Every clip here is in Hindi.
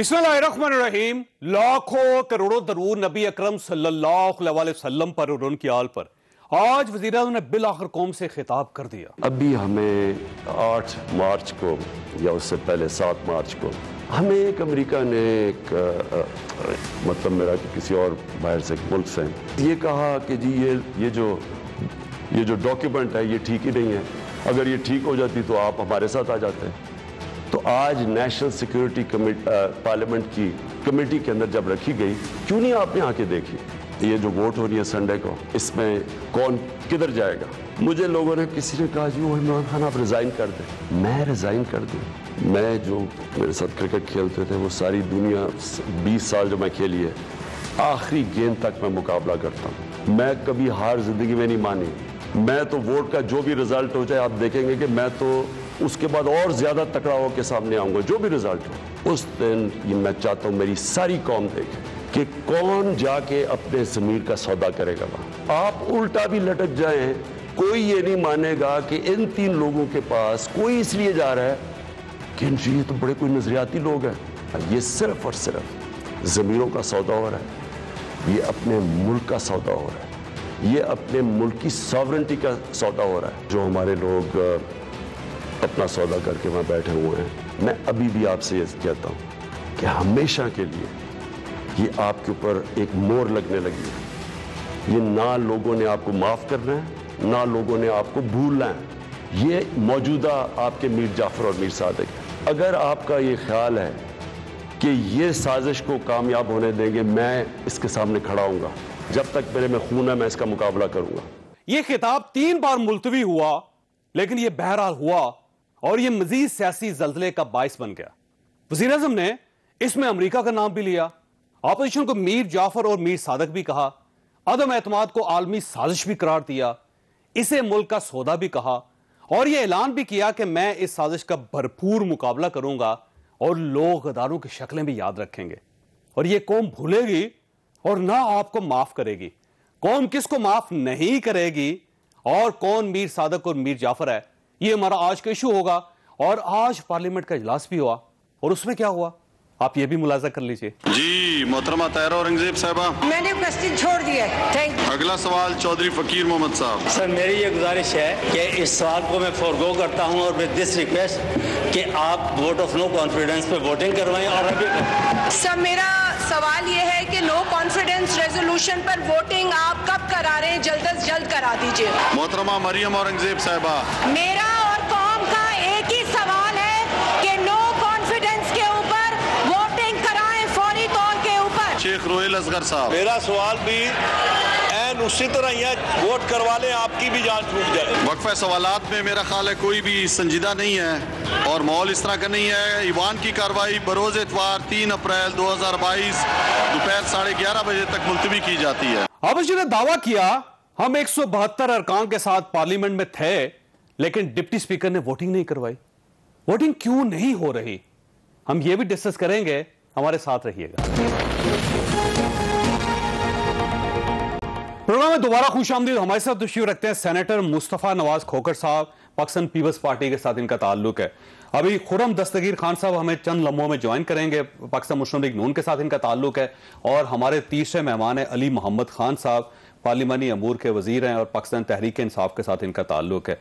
बिस्मिल्लाहिर्रहमानिर्रहीम लाखों करोड़ों दरूर नबी अकरम सल्लल्लाहु अलैहि वसल्लम पर और उनकी आल पर। आज वज़ीर ने बिल आखिर कौम से खिताब कर दिया। अभी हमें 8 मार्च को या उससे पहले 7 मार्च को हमें एक अमेरिका ने एक आ, आ, मतलब मेरा कि किसी और बाहर से मुल्क से ये कहा कि जी ये ये जो ये जो डॉक्यूमेंट है ये ठीक ही नहीं है। अगर ये ठीक हो जाती तो आप हमारे साथ आ जाते। हैं तो आज नेशनल सिक्योरिटी पार्लियामेंट की कमेटी के अंदर जब रखी गई, क्यों नहीं आपने आके देखी? ये जो वोट हो रही है संडे को, इसमें कौन किधर जाएगा? मुझे लोगों ने, किसी ने कहा, जी, वो इमरान खान, आप रिजाइन कर दें। मैं रिजाइन कर दूँ? मैं जो मेरे साथ क्रिकेट खेलते थे, वो सारी दुनिया 20 साल जो मैं खेली है, आखिरी गेंद तक मैं मुकाबला करता हूँ। मैं कभी हार ज़िंदगी में नहीं मानी। मैं तो वोट का जो भी रिज़ल्ट हो जाए, आप देखेंगे कि मैं तो उसके बाद और ज़्यादा तकड़ा होकर सामने आऊँगा, जो भी रिज़ल्ट हो। उस दिन ये मैं चाहता हूँ मेरी सारी कौम देखे कि कौन जाके अपने जमीर का सौदा करेगा वहाँ। आप उल्टा भी लटक जाएँ, कोई ये नहीं मानेगा कि इन तीन लोगों के पास कोई इसलिए जा रहा है कि ये तो बड़े कोई नजरियाती लोग हैं। ये सिर्फ़ और सिर्फ़ जमीरों का सौदा हो रहा है। ये अपने मुल्क का सौदा हो रहा है। ये अपने मुल्क की सॉवरेंटी का सौदा हो रहा है। जो हमारे लोग अपना सौदा करके वहाँ बैठे हुए हैं। मैं अभी भी आपसे ये कहता हूँ कि हमेशा के लिए ये आपके ऊपर एक मोर लगने लगी है। ये ना लोगों ने आपको माफ़ करना है, ना लोगों ने आपको भूलना है। ये मौजूदा आपके मीर जाफ़र और मीर सादक अगर आपका ये ख्याल है कि ये साजिश को कामयाब होने देंगे, मैं इसके सामने खड़ा हूँगा जब तक मेरे में खून है, मैं इसका मुकाबला करूँगा। ये खिताब तीन बार मुलतवी हुआ, लेकिन यह बहरहाल हुआ। और यह मजीद सियासी जल्जले का बायस बन गया। वज़ीर अजम ने इसमें अमरीका का नाम भी लिया। ऑपोजिशन को मीर जाफ़र और मीर सादक भी कहा। अदम एतमाद को आलमी साजिश भी करार दिया। इसे मुल्क का सौदा भी कहा। और यह ऐलान भी किया कि मैं इस साजिश का भरपूर मुकाबला करूँगा और लोग गदारों की शक्लें भी याद रखेंगे। और यह कौम भूलेगी और ना आपको माफ़ करेगी। कौम किसको माफ़ नहीं करेगी? और कौन मीर सादक और मीर जाफ़र है? ये हमारा आज का इशू होगा और आज पार्लियामेंट का इजलास भी हुआ और उसमें क्या हुआ? आप ये भी मुलाजा कर लीजिए। जी मोहतरमा तैर औरंगज़ेब साहबा। मैंने उपस्थित छोड़ दिया थैंक अगला सवाल चौधरी फकीर मोहम्मद साहब। सर मेरी ये गुजारिश है कि इस सवाल को मैं फॉरगो करता हूँ और विद दिस रिक्वेस्ट कि आप वोट ऑफ़ नो कॉन्फिडेंस पे वोटिंग करवाएँ और अभी सर मेरा सवाल ये है कि नो कॉन्फिडेंस रेजोल्यूशन पर वोटिंग आप कब करा रहे हैं? जल्द अज जल्द करा दीजिए। मोहतरमा मरियम औरंगज़ेब साहबा। मेरा और कौम का एक ही सवाल है कि नो कॉन्फिडेंस के ऊपर वोटिंग कराएँ फौरी तौर के ऊपर। शेख रोहिल असगर साहब। मेरा सवाल भी एन उसी तरह ही है वोट करवा लें आपकी भी जान छूट जाए। वक्फा सवालात में मेरा ख्याल है कोई भी संजीदा नहीं है और माहौल इस तरह का नहीं है। ईवान की कार्रवाई बरोज इतवार तीन अप्रैल 2022 दोपहर साढ़े ग्यारह बजे तक मुलतवी की जाती है। अवश्य ने दावा किया हम एक सौ बहत्तर अरकान के साथ पार्लियामेंट में थे लेकिन डिप्टी स्पीकर ने वोटिंग नहीं करवाई। वोटिंग क्यों नहीं हो रही? हम ये भी डिस्कस करेंगे हमारे साथ रहिएगा। प्रोग्राम में दोबारा खुश आमदीद हमारे साथ तशरीफ़ रखते हैं सेनेटर मुस्तफ़ा नवाज़ खोकर साहब, पाकिस्तान पीपल्स पार्टी के साथ इनका ताल्लुक है। अभी खुरम दस्तगीर खान साहब हमें चंद लम्हों में ज्वाइन करेंगे। पाकिस्तान मुस्लिम लीग नून के साथ इनका ताल्लुक है और हमारे तीसरे मेहमान हैं अली मोहम्मद खान साहब, पार्लिमानी अमूर के वज़ीर हैं और पाकिस्तान तहरीक इंसाफ के साथ इनका ताल्लुक है।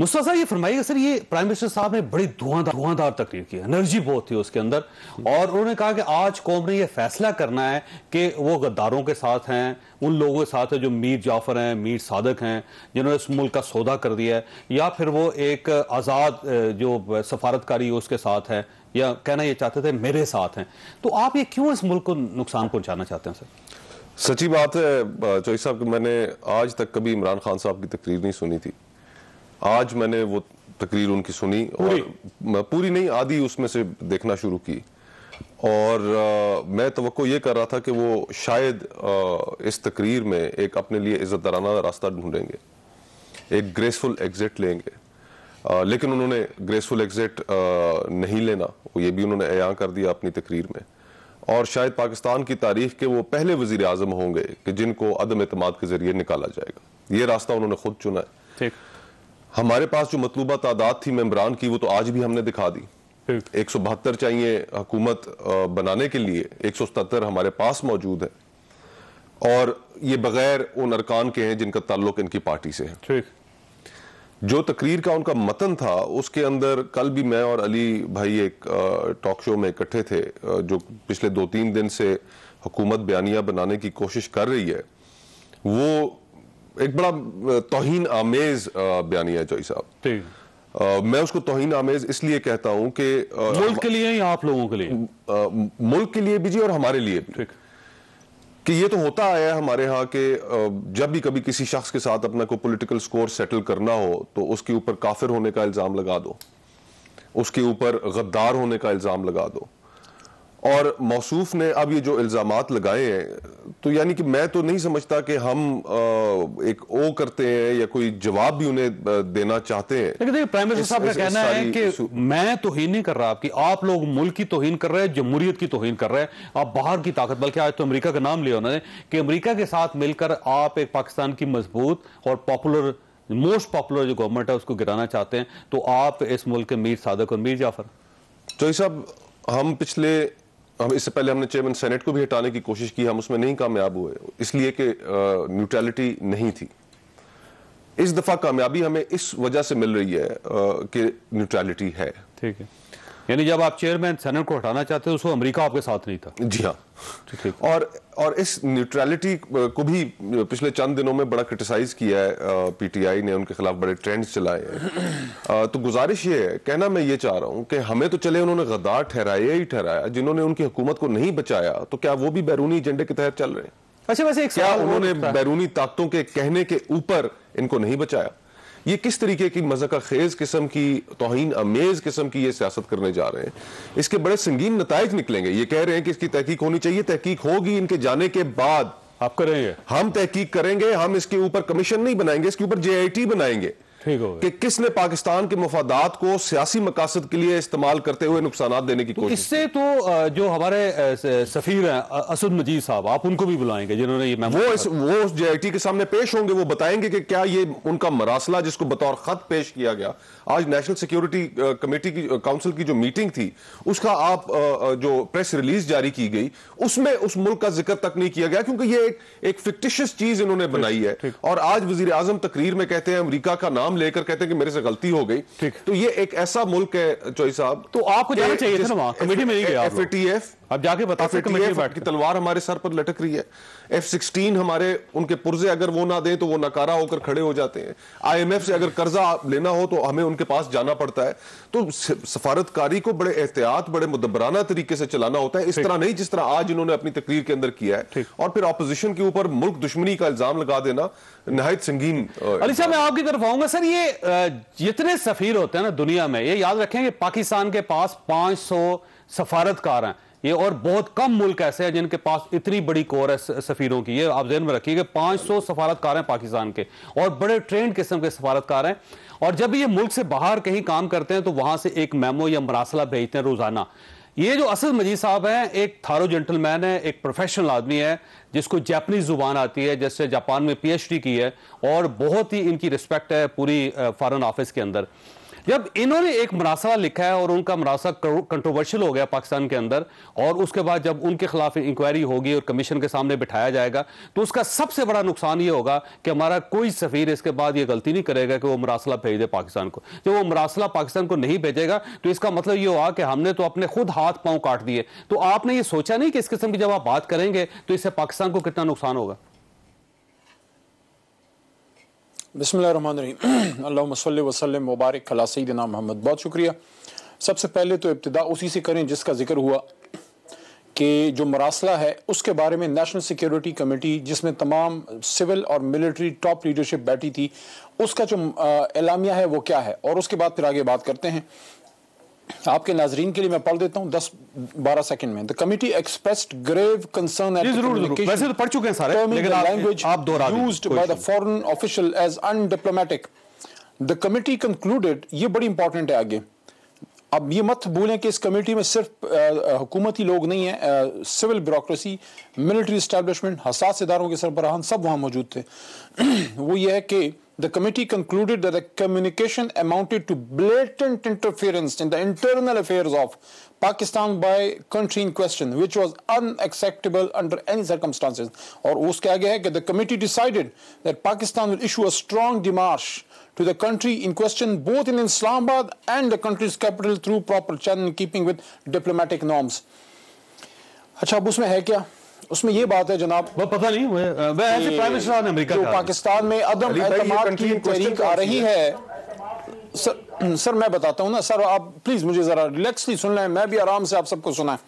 मुस्तफ़ा साहब, ये फरमाइएगा सर, ये प्राइम मिनिस्टर साहब ने बड़ी धुआंधार धुआंधार तकरीर की एनर्जी बहुत थी उसके अंदर। और उन्होंने कहा कि आज कौम ने ये फैसला करना है कि वो गद्दारों के साथ हैं, उन लोगों के साथ है जो मीर जाफ़र हैं, मीर सादक हैं, जिन्होंने इस मुल्क का सौदा कर दिया है। या फिर वो एक आज़ाद जो सफारतकारी उसके साथ है, या कहना ये चाहते थे, मेरे साथ हैं। तो आप ये क्यों इस मुल्क को नुकसान पहुँचाना चाहते हैं, सर? सच्ची बात है चौधरी साहब मैंने आज तक कभी इमरान खान साहब की तकरीर नहीं सुनी थी। आज मैंने वो तकरीर उनकी सुनी पूरी? और पूरी नहीं आधी उसमें से देखना शुरू की। और आ, मैं तो ये कर रहा था कि वो शायद आ, इस तकरीर में एक अपने लिए इज़्ज़त इज्जतदाराना रास्ता ढूंढेंगे एक ग्रेसफुल एग्जिट लेंगे। आ, लेकिन उन्होंने ग्रेसफुल एग्जिट नहीं लेना वो ये भी उन्होंने ऐ कर दिया अपनी तकरीर में। और शायद पाकिस्तान की तारीख के वो पहले वज़ीर अजम होंगे कि जिनको अदम अतमाद के ज़रिए निकाला जाएगा। ये रास्ता उन्होंने खुद चुना है। हमारे पास जो मतलूबा तादाद थी मेम्बरान की वो तो आज भी हमने दिखा दी। एक सौ बहत्तर चाहिए हुकूमत बनाने के लिए एक सौ सतहत्तर हमारे पास मौजूद है। और ये बगैर उन अरकान के हैं जिनका ताल्लुक इनकी पार्टी से है। ठीक। जो तकरीर का उनका मतन था उसके अंदर कल भी मैं और अली भाई एक टॉक शो में इकट्ठे थे जो पिछले दो तीन दिन से हुकूमत बयानिया बनाने की कोशिश कर रही है वो एक बड़ा तौहीन आमेज बयानिया है साहब। ठीक मैं उसको तौहीन आमेज इसलिए कहता हूँ कि मुल्क के लिए या आप लोगों के लिए? अ, मुल्क के लिए भी जी और हमारे लिए भी। ठीक। कि ये तो होता आया है हमारे यहाँ के जब भी कभी किसी शख्स के साथ अपना कोई पॉलिटिकल स्कोर सेटल करना हो तो उसके ऊपर काफिर होने का इल्ज़ाम लगा दो। उसके ऊपर गद्दार होने का इल्ज़ाम लगा दो। और मौसूफ ने अब ये जो इल्ज़ाम लगाए हैं तो यानी कि मैं तो नहीं समझता कि हम एक ओ करते हैं या कोई जवाब भी उन्हें देना चाहते हैं। लेकिन देखिए प्राइम मिनिस्टर साहब का कहना है कि मैं तोहीन नहीं कर रहा आपकी आप लोग मुल्क की तोहन कर रहे हैं जमहूरियत की तोहन कर रहे हैं आप बाहर की ताकत बल्कि आज तो अमरीका का नाम लिया उन्होंने कि अमरीका के साथ मिलकर आप एक पाकिस्तान की मज़बूत और पॉपुलर मोस्ट पॉपुलर जो गवर्नमेंट है उसको गिराना चाहते हैं तो आप इस मुल्क के मीर सादक और मीर जाफ़र। तो साहब हम पिछले हम इससे पहले हमने चेयरमैन सेनेट को भी हटाने की कोशिश की, हम उसमें नहीं कामयाब हुए, इसलिए कि न्यूट्रलिटी नहीं थी। इस दफ़ा कामयाबी हमें इस वजह से मिल रही है कि न्यूट्रलिटी है। ठीक है। यानी जब आप चेयरमैन सेनेट को हटाना चाहते हो उसको अमेरिका आपके साथ नहीं था। जी हाँ। ठीक। और और इस न्यूट्रलिटी को भी पिछले चंद दिनों में बड़ा क्रिटिसाइज किया है पीटीआई ने उनके खिलाफ बड़े ट्रेंड्स चलाए हैं। तो गुजारिश ये है कहना मैं ये चाह रहा हूँ कि हमें तो चले उन्होंने गद्दार ठहराया ही ठहराया जिन्होंने उनकी हुकूमत को नहीं बचाया तो क्या वो भी बैरूनी एजेंडे के तहत चल रहे हैं? अच्छा वैसे एक क्या उन्होंने बैरूनी ताकतों के कहने के ऊपर इनको नहीं बचाया? ये किस तरीके की मजका खेज किस्म की तोहन अमेज किस्म की ये सियासत करने जा रहे हैं? इसके बड़े संगीन नतज निकलेंगे। ये कह रहे हैं कि इसकी तहकीक होनी चाहिए। तहकीक होगी इनके जाने के बाद। आप करेंगे? हम तहकीक करेंगे। हम इसके ऊपर कमीशन नहीं बनाएँगे। इसके ऊपर जेआईटी बनाएँगे टी गया। कि किसने पाकिस्तान के मफादात को सियासी मकासद के लिए इस्तेमाल करते हुए नुकसान देने की तो कोशिश इससे तो जो हमारे सफीर हैं असद मजीद साहब आप उनको भी बुलाएँगे जिन्होंने ये वो इस वो उस जेआईटी के सामने पेश होंगे वो बताएँगे कि क्या ये उनका मरासला जिसको बतौर खत पेश किया गया। आज नेशनल सिक्योरिटी कमेटी की काउंसिल की जो मीटिंग थी उसका आप जो प्रेस रिलीज़ जारी की गई उसमें उस मुल्क का ज़िक्र तक नहीं किया गया क्योंकि ये एक एक फिक्टिशियस चीज़ इन्होंने बनाई है। और आज वज़ीर आज़म तकरीर में कहते हैं अमरीका का नाम लेकर कहते हैं कि मेरे से गलती हो गई। तो ये एक ऐसा मुल्क है चौई साहब। तो आपको जाना चाहिए था ना कमेटी में नहीं आप एफ़ टी एफ़। आप जाके बता की के। तलवार हमारे सर पर लटक रही है। एफ़ सिक्सटीन हमारे उनके पुर्जे अगर वो ना दें तो वो नकारा होकर खड़े हो जाते हैं। आईएमएफ से अगर कर्जा लेना हो तो हमें उनके पास जाना पड़ता है। तो सफारतकारी को बड़े एहतियात बड़े मुदबराना तरीके से चलाना होता है। इस तरह नहीं जिस तरह आज इन्होंने अपनी तकरीर के अंदर किया है। और फिर ऑपोजिशन के ऊपर मुल्क दुश्मनी का इल्ज़ाम लगा देना नहायत संगीन अली साहब, मैं आपकी तरफ़ आऊँगा। सर, ये जितने सफीर होते हैं ना दुनिया में, ये याद रखें कि पाकिस्तान के पास 500 सफारतकार हैं। ये और बहुत कम मुल्क ऐसे हैं जिनके पास इतनी बड़ी कोर है सफीरों की। ये आप जहन में रखिए कि 500 सफारतकार हैं पाकिस्तान के और बड़े ट्रेंड किस्म के सफारतकार हैं। और जब ये मुल्क से बाहर कहीं काम करते हैं तो वहाँ से एक मेमो या मरासला भेजते हैं रोज़ाना। ये जो असद मजीद साहब हैं, एक थारो जेंटलमैन है, एक प्रोफेशनल आदमी है, जिसको जापानीज ज़ुबान आती है जैसे जापान में पीएचडी की है, और बहुत ही इनकी रिस्पेक्ट है पूरी फॉरेन ऑफ़िस के अंदर। जब इन्होंने एक मरासला लिखा है और उनका मरासला कंट्रोवर्शियल हो गया पाकिस्तान के अंदर, और उसके बाद जब उनके खिलाफ इंक्वायरी होगी और कमीशन के सामने बिठाया जाएगा तो उसका सबसे बड़ा नुकसान ये होगा कि हमारा कोई सफीर इसके बाद ये गलती नहीं करेगा कि वो मरासला भेज दे पाकिस्तान को। जब वो मरासला पाकिस्तान को नहीं भेजेगा तो इसका मतलब ये होगा कि हमने तो अपने खुद हाथ पाँव काट दिए। तो आपने ये सोचा नहीं कि इस किस्म की जब आप बात करेंगे तो इससे पाकिस्तान को कितना नुकसान होगा? बिस्मिल्लाहिर्रहमानिर्रहीम। वबारक सल्लि वसल्लम, मुबारक अला सय्यिदिना मोहम्मद। बहुत शुक्रिया। सबसे पहले तो इब्तदा उसी से करें जिसका ज़िक्र हुआ कि जो मरासला है, उसके बारे में नेशनल सिक्योरिटी कमेटी, जिसमें तमाम सिविल और मिलिट्री टॉप लीडरशिप बैठी थी, उसका जो एलामिया है वो क्या है? और उसके बाद फिर आगे बात करते हैं। आपके नाजरीन के लिए मैं पढ़ देता हूँ दस बारह सेकंड में the committee expressed grave concern. वैसे तो पढ़ चुके हैं सारे, लेकिन लैंग्वेज आप दोहरा the issue foreign official as undiplomatic. The committee concluded, ये बड़ी इंपॉर्टेंट है आगे अब ये मत भूलें कि इस कमेटी में सिर्फ़ हुकूमती लोग नहीं हैं सिविल ब्यूरोक्रेसी मिलिट्री इस्टेब्लिशमेंट हसास इदारों के सरबराहान सब वहाँ मौजूद थे वो ये है कि The committee concluded that the communication amounted to blatant interference in the internal affairs of Pakistan by country in question, which was unacceptable under any circumstances. और उसके आगे है कि the committee decided that Pakistan will issue a strong demarche to the country in question, both in Islamabad and the country's capital through proper channel in keeping with diplomatic norms. अच्छा अब उसमें है क्या उसमें ये बात है जनाब वो पता नहीं वो वो ऐसे प्राइम मिनिस्टर ने अमेरिका जो का पाकिस्तान में अदम एतमाद की तहरीक आ रही है? सर सर मैं बताता हूँ ना सर आप प्लीज़ मुझे जरा रिलैक्सली सुन लें मैं भी आराम से आप सबको सुना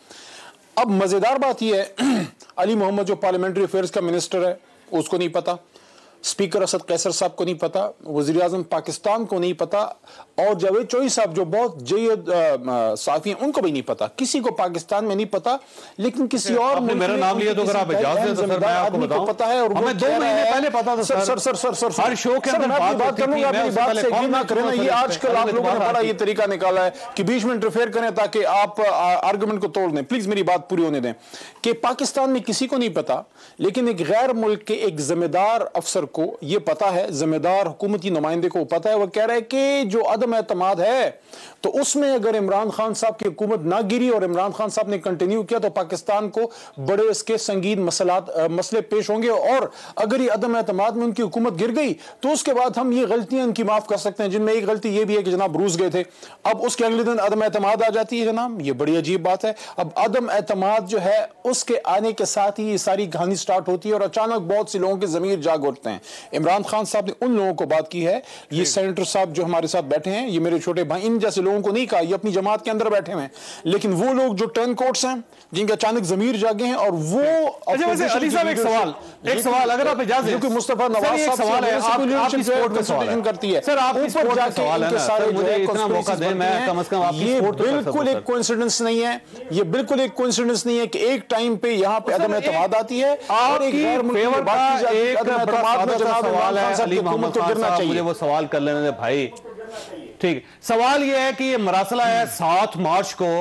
अब मज़ेदार बात यह है अली मोहम्मद जो पार्लियामेंट्री अफेयर्स का मिनिस्टर है उसको नहीं पता। स्पीकर असद कैसर साहब को नहीं पता वज़ीर अजम पाकिस्तान को नहीं पता और जावेद चौई साहब जो बहुत जयद साफी हैं उनको भी नहीं पता। किसी को पाकिस्तान में नहीं पता लेकिन किसी और मेरा नाम लिया तो अगर आप इजाज़त दें मैं आपको बताऊँ। पता है और हमें महीने पहले पता था sir sir. Sir sir sir हर शो के अंदर बात बात करूँगा अपनी बात से कॉल ना करें ये आजकल आप तो लोगों ने बड़ा ये तरीका निकाला है कि बीच में इंटरफेयर करें ताकि आप आर्गुमेंट को तोड़ दें। प्लीज़ मेरी बात पूरी होने दें। कि पाकिस्तान में किसी को नहीं पता लेकिन एक गैर मुल्क के एक जिम्मेदार अफसर को यह पता है जिम्मेदार हुकूमती नुमाइंदे को पता है वह कह रहा है कि जो अदम एतमाद है तो उसमें अगर इमरान खान साहब की हुकूमत ना गिरी और इमरान खान साहब ने कंटिन्यू किया तो पाकिस्तान को बड़े इसके संगीन मसलात अ, मसले पेश होंगे और अगर ये अदम एतमाद में उनकी हुकूमत गिर गई तो उसके बाद हम ये गलतियाँ इनकी माफ़ कर सकते हैं जिनमें एक गलती ये भी है कि जनाब रूस गए थे। अब उसके अगले दिन अदम एतमाद आ जाती है जनाब ये बड़ी अजीब बात है। अब अदम एतमाद जो है उसके आने के साथ ही ये सारी कहानी स्टार्ट होती है और अचानक बहुत से लोगों के जमीर जाग उठते हैं। इमरान खान साहब ने उन लोगों को बात की है। ये सेनेटर साहब जो हमारे साथ बैठे हैं ये मेरे छोटे भाई इन जैसे लोगों को नहीं कहा ये अपनी जमात के अंदर बैठे हुए हैं। लेकिन वो लोग जो टेन कोर्ट्स हैं जिनके अचानक जमीर जागे हैं और वो अच्छा अली साहब एक सवाल एक सवाल अगर आप इजाज़त जो मुस्तफ़ा नवाज़ साहब सवाल है आप आपकी leadership का सवाल करती है। सर आपकी ऊपर जाके इनके सारे मुझे इतना मौका दें मैं कम से कम आपकी ये स्पोर्ट तो कर बिल्कुल एक कोइंसिडेंस नहीं है। ये बिल्कुल एक कोइंसिडेंस नहीं है कि एक टाइम पे यहाँ पे अदम एतमाद आती है और फेवर का है एक सादा सा सवाल है अली मोहम्मद खान साहब मुझे वो सवाल कर लेने भाई। ठीक सवाल ये है कि ये मरासला है सात मार्च को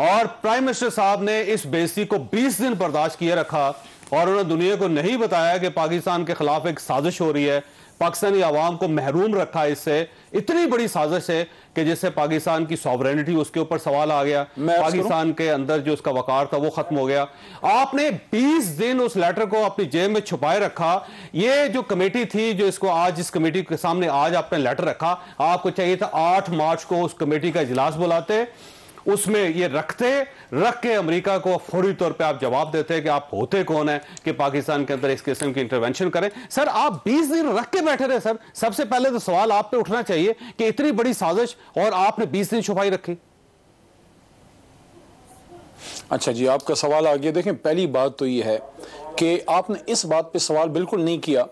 और प्राइम मिनिस्टर साहब ने इस बेसी को 20 दिन बर्दाश्त किए रखा और उन्होंने दुनिया को नहीं बताया कि पाकिस्तान के खिलाफ एक साजिश हो रही है। पाकिस्तानी आवाम को महरूम रखा इससे। इतनी बड़ी साजिश है कि जिससे पाकिस्तान की सॉवरेनिटी उसके ऊपर सवाल आ गया? पाकिस्तान के अंदर जो उसका वकार था वो खत्म हो गया। आपने 20 दिन उस लेटर को अपनी जेब में छुपाए रखा। ये जो कमेटी थी जो इसको आज इस कमेटी के सामने आज आपने लेटर रखा आपको चाहिए था आठ मार्च को उस कमेटी का इजलास बुलाते। उसमें ये रखते, रख के अमेरिका को फौरी तौर पे आप जवाब देते हैं कि आप होते कौन है कि पाकिस्तान के अंदर इस किस्म की इंटरवेंशन करें। सर, आप 20 दिन रख के बैठे रहे, सर। सबसे पहले तो सवाल आप पे उठना चाहिए कि इतनी बड़ी साजिश और आपने 20 दिन छुपाई रखी। अच्छा जी, आपका सवाल आ गया देखें पहली बात तो ये है कि आपने इस बात पे सवाल बिल्कुल नहीं किया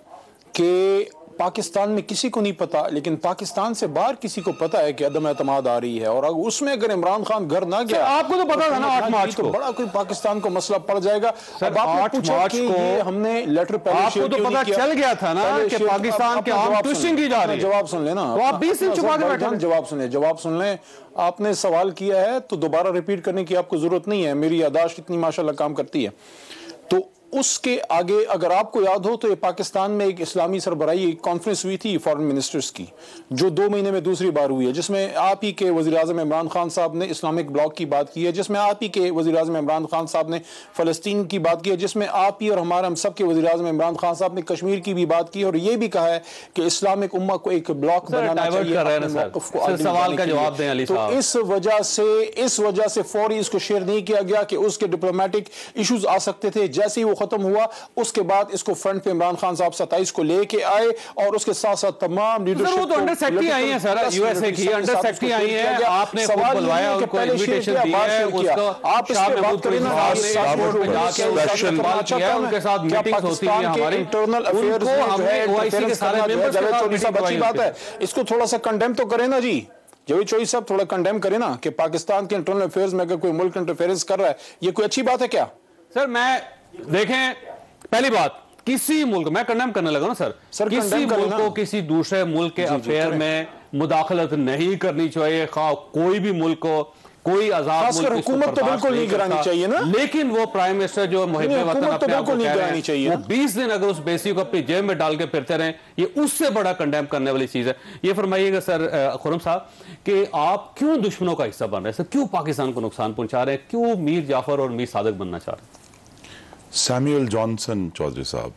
कि पाकिस्तान में किसी को नहीं पता लेकिन पाकिस्तान से बाहर किसी को पता है कि अदम एतमाद आ रही है। और अगर उसमें अगर इमरान खान घर ना गया आपको तो पता था ना, 8 ना मार्च तो को। बड़ा कोई पाकिस्तान को मसला पड़ जाएगा। अब आपने मार्च को हमने लेटर पहले आपको तो पता चल गया था ना कि पाकिस्तान के जवाब ट्विस्टिंग सुन की जा रही है। जवाब सुन लेना तो आप 20 दिन छुपा के बैठे जवाब सुन लें जवाब सुन लें। आपने सवाल किया है तो दोबारा रिपीट करने की आपको ज़रूरत नहीं है। मेरी यादाश्त इतनी माशाल्लाह काम करती है। तो उसके आगे अगर आपको याद हो तो ये पाकिस्तान में एक इस्लामी सरबराही कॉन्फ्रेंस हुई थी फॉरेन मिनिस्टर्स की जो दो महीने में दूसरी बार हुई है जिसमें आप ही के वजी अजम इमरान खान साहब ने इस्लामिक ब्लॉक की बात की है जिसमें आप ही के वजी अजम इमरान खान साहब ने फ़लस्तीन की बात की है जिसमें आप ही और हमारे हम सब के वजी अजम इमरान खान साहब ने कश्मीर की भी बात की और ये भी कहा है कि इस्लामिक उम्मा को एक ब्लॉक बनाना चाहिए सवाल का जवाब दें तो इस वजह से इस वजह से फौरी इसको शेयर नहीं किया गया कि उसके डिप्लोमेटिक इशूज आ सकते थे। जैसे ही वो खत्म हुआ। उसके बाद इसको फ्रंट पे इमरान खान साहब सत्ताईस को लेके आए और उसके साथ साथ तमाम वो तो अंडर सेक्रेटरी आई हैं सर, USA की अंडर सेक्रेटरी आई हैं, आपने खुद बुलवाया, उनको invitation दी है, उसको आप इस पे बात करें ना इस्तेमाल अच्छा किया, उनके साथ होती हैं हमारी। में हमने है, OIC के सारे members के साथ करवाई बात है। इसको थोड़ा सा कंडेम तो करें ना जी। जवेद चौधरी साहब थोड़ा कंडेम करें ना कि पाकिस्तान के इंटरनल अफेयर्स में अगर कोई मुल्क इंटरफेरेंस कर रहा है ये कोई अच्छी बात है क्या? सर मैं देखें पहली बात किसी मुल्क मैं कंडेम करने लगा ना सर सर, किसी मुल्क को किसी दूसरे मुल्क के अफेयर में मुदाखलत नहीं करनी चाहिए खा कोई भी मुल्क को कोई आज़ाद हुकूमत तो बिल्कुल नहीं करानी चाहिए ना। लेकिन वो प्राइम मिनिस्टर जो मुहिब वतन तो बिल्कुल नहीं करानी चाहिए। वो। 20 दिन अगर उस बेसी को अपनी जेब में डाल के फिरते रहे ये उससे बड़ा कंडेम करने वाली चीज़ है। ये फरमाइएगा सर खुरम साहब कि आप क्यों दुश्मनों का हिस्सा बन रहे हैं? सर क्यों पाकिस्तान को नुकसान पहुँचा रहे हैं? क्यों मीर जाफ़र और मीर सादक बनना चाह रहे हैं? Samuel Johnson, Chaudhry Saab.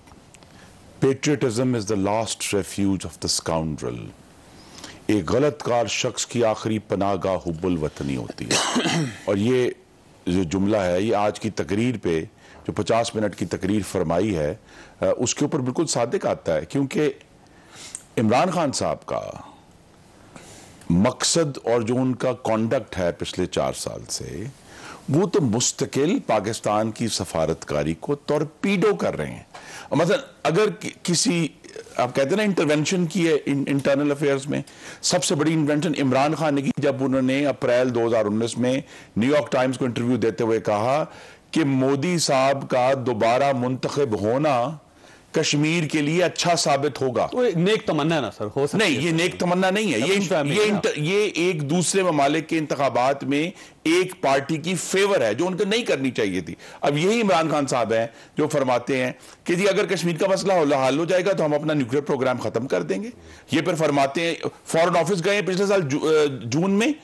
Patriotism is the last refuge of the scoundrel. एक गलतकार शख्स की आखिरी पनागा हुब्बुल वतनी होती है और ये जो जुमला है ये आज की तकरीर पे जो 50 मिनट की तकरीर फरमाई है उसके ऊपर बिल्कुल सादिक आता है क्योंकि इमरान खान साहब का मकसद और जो उनका कॉन्डक्ट है पिछले चार साल से वो तो मुस्तकिल पाकिस्तान की सफारतकारी को तोरपीडो कर रहे हैं। मतलब अगर कि, किसी आप कहते हैं ना इंटरवेंशन की है इन, इंटरनल अफेयर्स में सबसे बड़ी इंटरवेंशन इमरान खान ने की जब उन्होंने अप्रैल 2019 में न्यूयॉर्क टाइम्स को इंटरव्यू देते हुए कहा कि मोदी साहब का दोबारा मुंतखब होना कश्मीर के लिए अच्छा साबित होगा। तो नेक तमन्ना है ना सर? हो नहीं ये नेक तमन्ना नहीं है। ये ये ये एक दूसरे ममालिक के इंतबात में एक पार्टी की फेवर है जो उनको नहीं करनी चाहिए थी। अब यही इमरान खान साहब हैं जो फरमाते हैं कि जी अगर कश्मीर का मसला हो- हल हो जाएगा तो हम अपना न्यूक्लियर प्रोग्राम खत्म कर देंगे। ये फिर फरमाते हैं फॉरेन ऑफ़िस गए पिछले साल जू, जून में।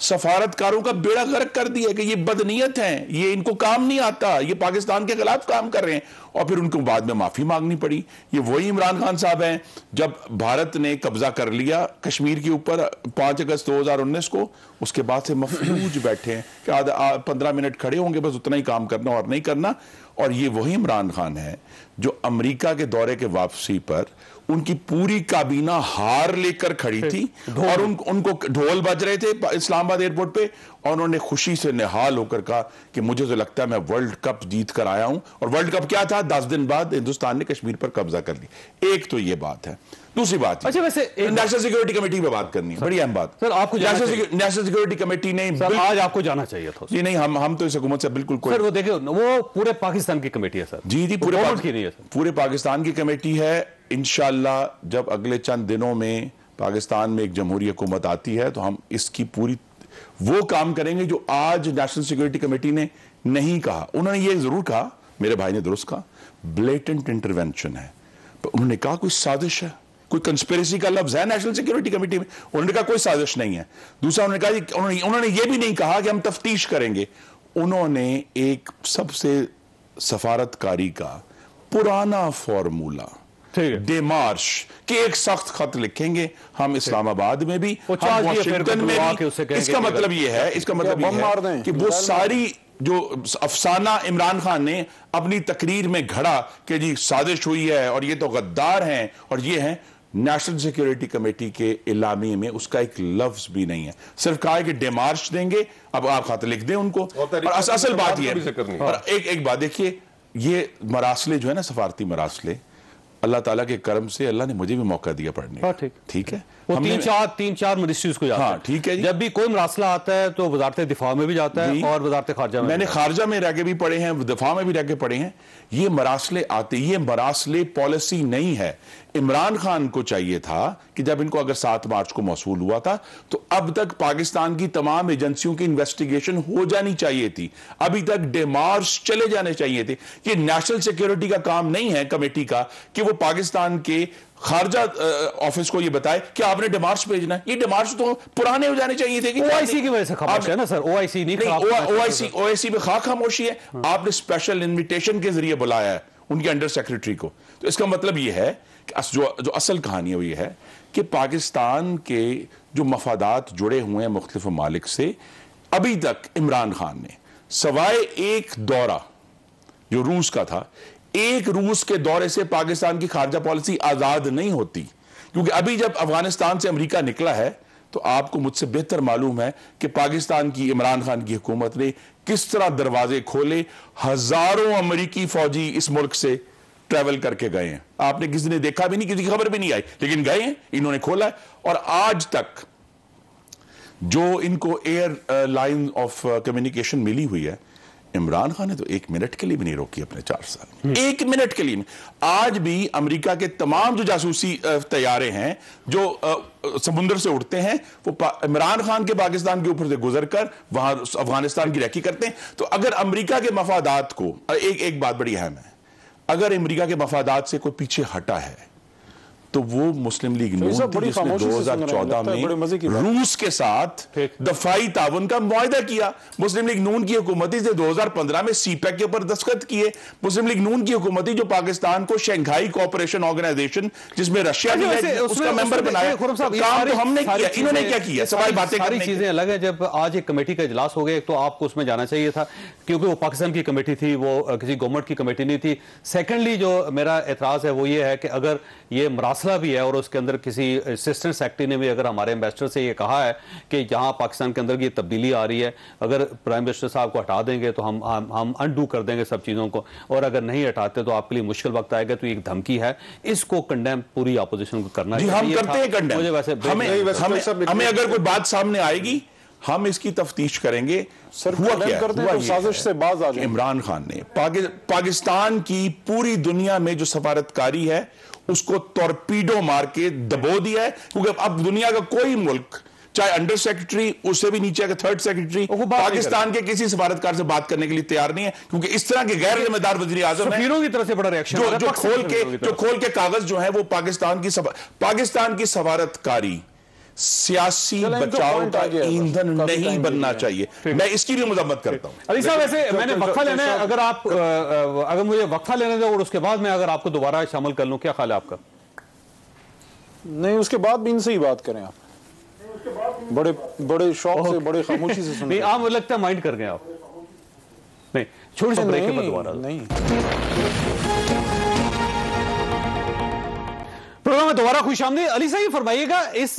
सफारतकारों का बेड़ा गर्क कर दिया कि ये बदनीयत हैं ये इनको काम नहीं आता ये पाकिस्तान के खिलाफ काम कर रहे हैं। और फिर उनको बाद में माफ़ी मांगनी पड़ी। ये वही इमरान खान साहब हैं जब भारत ने कब्जा कर लिया कश्मीर के ऊपर 5 अगस्त 2019 को उसके बाद से मफलूज बैठे हैं कि आधा पंद्रह मिनट खड़े होंगे बस उतना ही काम करना और नहीं करना। और ये वही इमरान खान है जो अमरीका के दौरे के वापसी पर उनकी पूरी काबीना हार लेकर खड़ी थी और उन, उनको ढोल बज रहे थे इस्लामाबाद एयरपोर्ट पे और उन्होंने खुशी से निहाल होकर कहा कि मुझे तो लगता है मैं वर्ल्ड कप जीत कर आया हूँ। और वर्ल्ड कप क्या था? दस दिन बाद हिंदुस्तान ने कश्मीर पर कब्जा कर लिया। एक तो ये बात है। दूसरी बात अच्छा, वैसे नेशनल सिक्योरिटी कमेटी पे बात करनी है। बड़ी अहम बात। सर, आपको नेशनल सिक्योरिटी- कमेटी ने सर आज आपको जाना चाहिए था जी नहीं हम हम तो इस हुकूमत से बिल्कुल कोई सर वो देखिए वो पूरे पाकिस्तान की कमेटी है सर। जी जी पूरे की नहीं है पूरे पाकिस्तान की कमेटी है इनशाला जब अगले चंद दिनों में पाकिस्तान में एक जमहूरी हुकूमत आती है तो हम इसकी पूरी, वो काम करेंगे जो आज नेशनल सिक्योरिटी कमेटी ने नहीं कहा। उन्होंने ये ज़रूर कहा, मेरे भाई ने दुरुस्त कहा ब्लेटेंट इंटरवेंशन है। पर उन्होंने कहा, कोई साजिश है? कोई कंस्पिरेसी का लफ्ज है नेशनल सिक्योरिटी कमेटी में? उन्होंने कहा, कोई साजिश नहीं है। दूसरा उन्होंने कहा उन्होंने उन्होंने ये भी नहीं कहा कि हम तफ्तीश करेंगे। उन्होंने एक सबसे सफारतकारी का पुराना फॉर्मूला। डेमार्श के एक सख्त खत लिखेंगे हम इस्लामाबाद में भी हम वाशिंगटन में भी। कहेंगे इसका मतलब ये है इसका मतलब ये है कि वो सारी जो अफसाना इमरान खान ने अपनी तकरीर में घड़ा कि जी साजिश हुई है और ये तो गद्दार हैं और ये हैं नेशनल सिक्योरिटी कमेटी के इलामी में उसका एक लफ्ज भी नहीं है। सिर्फ़ कहा है कि डेमार्च देंगे अब आप खाते लिख दें उनको। और अस- असल बात यह है। है। और एक एक बात देखिए ये मरासले जो है ना सफारती मरासले अल्लाह ताला के करम से अल्लाह ने मुझे भी मौका दिया पढ़ने हाँ, का। ठीक। ठीक है? वो तीन चार तीन चार मिनिस्ट्रीज को जाता हाँ, ठीक है जब भी कोई मरासला आता है तो वजारत दिफा में भी जाता है और वजारत खारजा में मैंने खारजा में रह के भी पढ़े हैं दफ़ा में भी रह के पढ़े हैं। ये मरासले आते ये मरासले पॉलिसी नहीं है। इमरान खान को चाहिए था कि जब इनको अगर सात मार्च को मौसू हुआ था तो अब तक पाकिस्तान की तमाम एजेंसियों की इन्वेस्टिगेशन हो जानी चाहिए थी। अभी तक डेमार्स चले जाने चाहिए थे। कि नेशनल सिक्योरिटी का काम नहीं है कमेटी का कि वो पाकिस्तान के खारजा ऑफ़िस को ये बताए कि आपने डिमार्च भेजना है। ये डिमार्च तो पुराने हो जाने चाहिए थे कि ओआईसी की वजह से आप- है ना सर? ओआईसी नहीं ओआईसी ओआईसी में खा खामोशी है। आपने स्पेशल इनविटेशन के ज़रिए बुलाया है उनके अंडर सेक्रेटरी को। तो इसका मतलब यह है कि जो जो असल कहानी है वो ये है कि पाकिस्तान के जो मफादात जुड़े हुए हैं मुख्तलिफ़ मालिक से अभी तक इमरान खान ने सवाए एक दौरा जो रूस का था एक रूस के दौरे से पाकिस्तान की खारजा पॉलिसी आज़ाद नहीं होती। क्योंकि अभी जब अफ़गानिस्तान से अमेरिका निकला है तो आपको मुझसे बेहतर मालूम है कि पाकिस्तान की इमरान खान की हुकूमत ने किस तरह दरवाजे खोले, हज़ारों अमरीकी फौजी इस मुल्क से ट्रेवल करके गए हैं। आपने किसी ने देखा भी नहीं, किसी की खबर भी नहीं आई, लेकिन गए हैं, इन्होंने खोला है। और आज तक जो इनको एयर लाइन ऑफ़ कम्युनिकेशन मिली हुई है इमरान खान ने तो एक मिनट के लिए भी नहीं रोकी अपने चार साल में। एक मिनट के लिए आज भी अमेरिका के तमाम जो जासूसी तैयारे हैं जो समुद्र से उड़ते हैं वो इमरान खान के पाकिस्तान के ऊपर से गुजर कर वहाँ अफ़गानिस्तान की रैकी करते हैं। तो अगर अमेरिका के मफादात को एक एक बात बड़ी अहम है। अगर अमेरिका के मफादात से कोई पीछे हटा है तो वो मुस्लिम लीग ये नून थी जिसने खामोशी से सुन रहे हैं, 2014 लगता है बड़े मज़े की में रूस के साथ दफाई ताउन का मुआहदा किया। मुस्लिम लीग नून की हुकूमत थी 2015 में सीपैक के ऊपर दस्तखत किए। मुस्लिम लीग नून की हुकूमत जो पाकिस्तान को शंघाई कोऑपरेशन ऑर्गेनाइजेशन जिसमें रशिया भी है उसका मेंबर बनाया। काम तो हमने किया इन्होंने क्या किया? सवाल बातें सारी चीज़ें अलग है जब आज एक कमेटी का इजलास हो गया एक तो आपको उसमें जाना चाहिए था क्योंकि वो पाकिस्तान की कमेटी थी वो किसी गवर्नमेंट की कमेटी नहीं थी। सेकेंडली जो मेरा एतराज़ है वो ये है कि अगर ये मरासला भी है और उसके अंदर किसी असिस्टेंट सेक्रेटरी ने भी अगर हमारे एम्बेसडर से ये कहा है कि यहाँ पाकिस्तान के अंदर ये तब्दीली आ रही है अगर प्राइम मिनिस्टर साहब को हटा देंगे तो हम हम हम अनडू कर देंगे सब चीज़ों को और अगर नहीं हटाते तो आपके लिए मुश्किल वक्त आएगा तो एक धमकी है। इसको कंडेम पूरी अपोजिशन को करना जी हम करते हैं कंडेम मुझे वैसे हमें अगर कोई बात सामने आएगी हम इसकी तफ्तीश करेंगे। सर, हुआ क्या? करते हुआ तो साजिश है से बाज आ इमरान खान ने पाकि, पाकिस्तान की पूरी दुनिया में जो सफारतकारी है उसको टॉर्पीडो मार के दबो दिया है क्योंकि अब दुनिया का कोई मुल्क चाहे अंडर सेक्रेटरी उससे भी नीचे का थर्ड सेक्रेटरी पाकिस्तान के किसी सफारतकार से बात करने के लिए तैयार नहीं है क्योंकि इस तरह के गैर जिम्मेदार वजी आज़म की तरफ़ से बड़ा रिएक्शन जो जो खोल के जो खोल के कागज़ जो है वो पाकिस्तान की पाकिस्तान की सफारतकारी सियासी बचाव का ईंधन नहीं बनना चाहिए। मैं इसकी भी मजम्मत करता हूँ। अली साहब वैसे तो- मैंने वक्फा लेना है अगर आप अगर मुझे वक्फा लेने दो और उसके बाद मैं अगर आपको दोबारा शामिल कर लूँ क्या ख्याल है आपका? नहीं उसके बाद भी इनसे ही बात करें आप। बड़े बड़े शौक से बड़े खामोशी से सुन नहीं आप लगता है माइंड कर गए आप। नहीं छोटी सी ब्रेक के बाद दोबारा। नहीं। दोबारा खुश आमदी अली साहब फरमाइएगा, इस